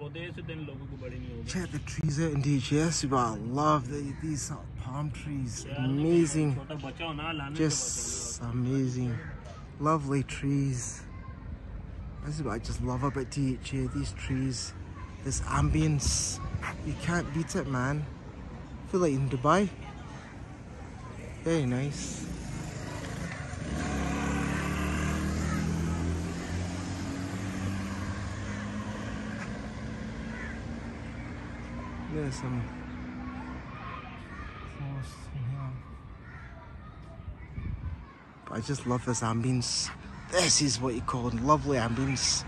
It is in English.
Check the trees out in DHA. I love the, these palm trees. Amazing. Just amazing. Lovely trees. This is what I just love about DHA. These trees, this ambience. You can't beat it, man. I feel like in Dubai. Very nice. There's some forest in here. But I just love this ambience. This is what you call lovely ambience.